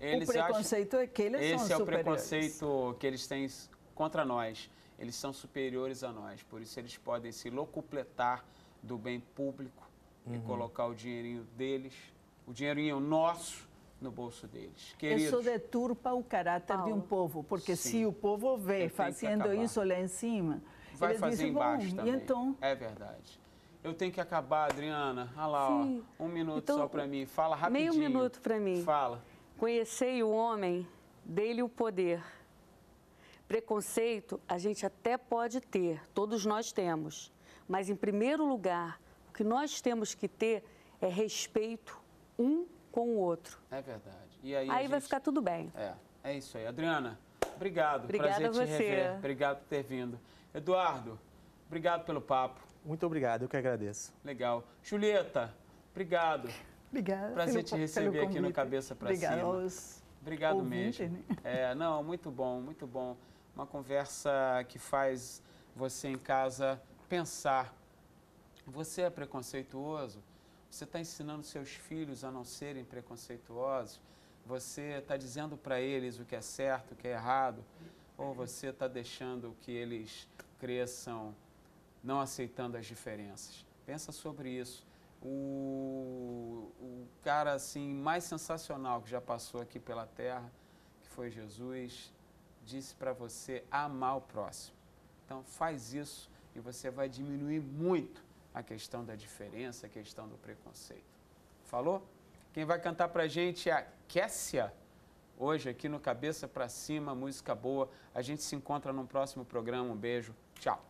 Eles o preconceito é que eles Esse são é o superiores. preconceito que eles têm contra nós. Eles são superiores a nós. Por isso eles podem se locupletar do bem público e colocar o dinheirinho deles, o dinheirinho nosso, no bolso deles. Queridos, Isso deturpa o caráter de um Paulo. povo, porque Sim. se o povo vê fazendo isso lá em cima, vai eles fazer dizem, embaixo também. então? É verdade. Eu tenho que acabar, Adriana. Olha lá, Sim. ó. Um minuto Então, só para mim. Fala rapidinho. meio minuto pra mim. Fala. Conhecei o homem, dei-lhe o poder. Preconceito a gente até pode ter, todos nós temos. Mas, em primeiro lugar, o que nós temos que ter é respeito um com o outro. É verdade. E aí, Aí vai gente- ficar tudo bem. É, é isso aí. Adriana, obrigado. Obrigada Prazer a te você. rever. Obrigado por ter vindo. Eduardo, obrigado pelo papo. Muito obrigado, eu que agradeço. Legal. Julieta, obrigado. Obrigada. Prazer te receber aqui no. Cabeça pra Obrigada Cima. aos Obrigado ouvintes, mesmo. né? É, não, muito bom, muito bom. Uma conversa que faz você em casa pensar. Você é preconceituoso? Você está ensinando seus filhos a não serem preconceituosos? Você está dizendo para eles o que é certo, o que é errado? Ou você está deixando que eles cresçam não aceitando as diferenças? Pensa sobre isso. O, o cara assim mais sensacional que já passou aqui pela Terra, que foi Jesus, disse para você amar o próximo. Então faz isso e você vai diminuir muito a questão da diferença, a questão do preconceito. Falou? Quem vai cantar pra gente é a Kessia, hoje aqui no Cabeça para Cima, música boa. A gente se encontra no próximo programa. Um beijo. Tchau.